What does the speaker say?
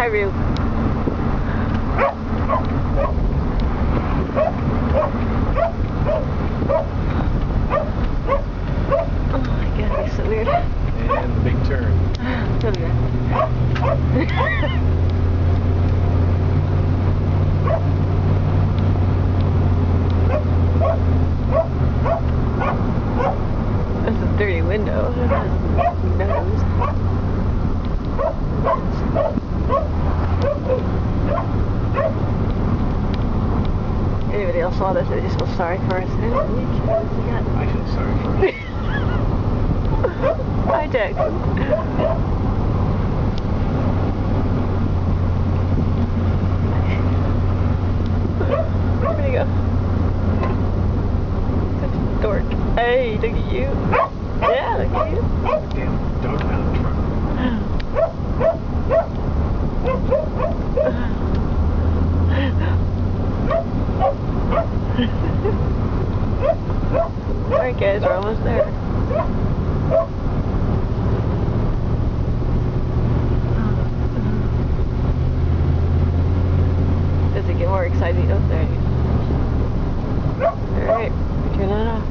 Hi, Rue. Oh my god, he's so weird. And big turn. That's a dirty window. Nose. Anybody else saw this, they just feel sorry for us. I feel sorry for you. Hi, Jackson. Where'd go? Such a dork. Hey, look at you. Yeah, look at you. Alright guys, we're almost there. Does it get more exciting? up there. Alright, turn it off.